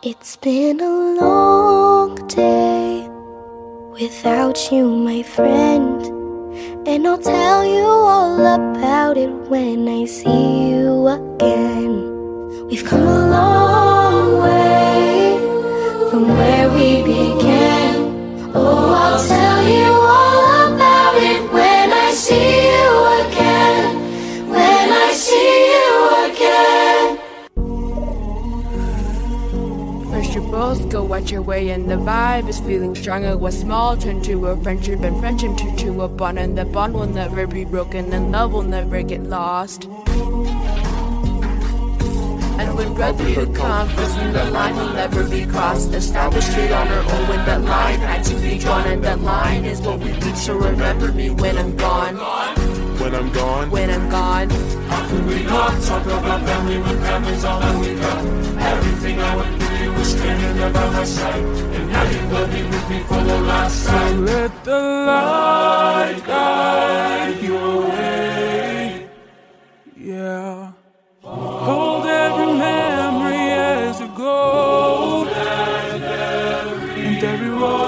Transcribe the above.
It's been a long day without you, my friend. And I'll tell you all about it when I see you both go out your way and the vibe is feeling stronger What small turn to a friendship and friendship turn to a bond And the bond will never be broken and love will never get lost and when brotherhood comes, and the line will never be crossed. Established it on our own oh, when that line had to be drawn, and that line is what we reach. So remember me when I'm gone. When I'm gone, When I'm gone. How can we not talk about family when family's all that we got? Everything I through, you were standing there by my side. And now you're gonna be with me for the last time. Let the light guide your way. Yeah. Hold every memory as a gold. And every road